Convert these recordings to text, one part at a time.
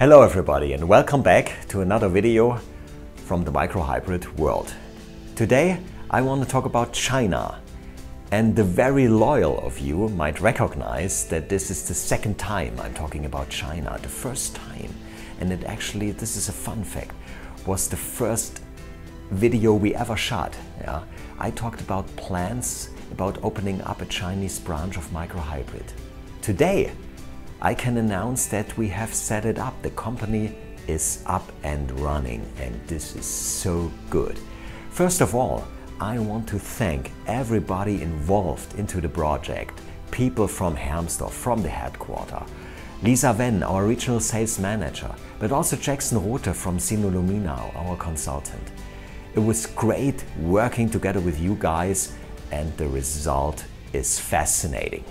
Hello everybody and welcome back to another video from the microhybrid world. Today I want to talk about China and the very loyal of you might recognize that this is the second time I'm talking about China. The first time, and it actually, this is a fun fact, was the first video we ever shot. Yeah? I talked about plans about opening up a Chinese branch of microhybrid. Today I can announce that we have set it up. The company is up and running and this is so good. First of all, I want to thank everybody involved into the project. People from Hermsdorf, from the headquarter. Lisa Wen, our regional sales manager, but also Jackson Rothe from Sinolumina, our consultant. It was great working together with you guys and the result is fascinating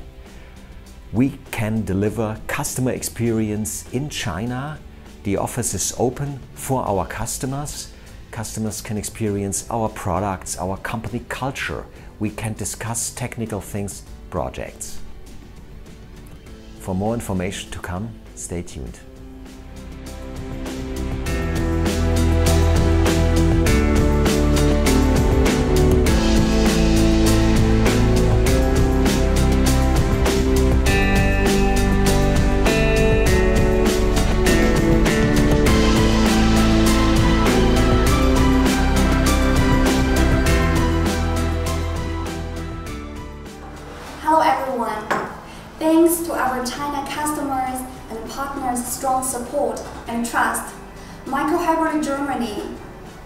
we can deliver customer experience in China. The office is open for our customers. Customers can experience our products, our company culture. We can discuss technical things, projects. For more information to come, stay tuned. Thanks to our China customers and partners' strong support and trust, Microhybrid Germany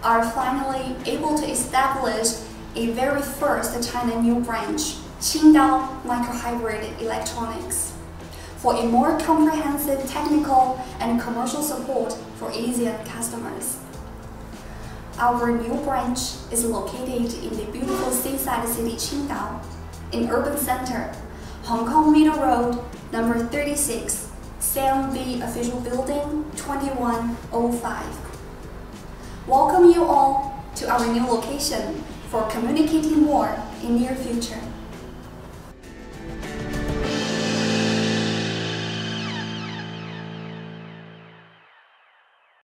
are finally able to establish a very first China new branch, Qingdao Microhybrid Electronics, for a more comprehensive technical and commercial support for Asian customers. Our new branch is located in the beautiful seaside city Qingdao in Urban Center, Hong Kong Middle Road, number 36, CMB Official Building 2105. Welcome you all to our new location for communicating more in near future.